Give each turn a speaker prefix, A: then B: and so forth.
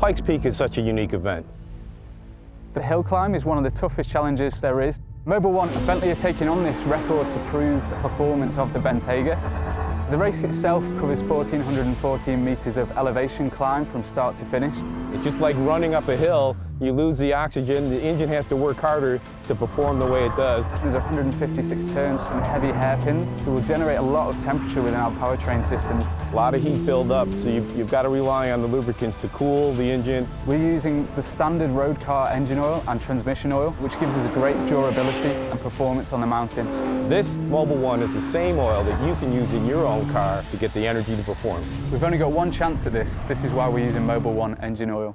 A: Pikes Peak is such a unique event.
B: The hill climb is one of the toughest challenges there is. Mobil One and Bentley are taking on this record to prove the performance of the Bentayga. The race itself covers 1,414 metres of elevation climb from start to finish.
A: It's just like running up a hill, you lose the oxygen, the engine has to work harder to perform the way it does.
B: There's 156 turns and heavy hairpins, so will generate a lot of temperature within our powertrain system.
A: A lot of heat build up, so you've, you've got to rely on the lubricants to cool the engine.
B: We're using the standard road car engine oil and transmission oil, which gives us a great durability and performance on the mountain.
A: This Mobil One is the same oil that you can use in your own car to get the energy to perform.
B: We've only got one chance at this. This is why we're using Mobil One engine oil.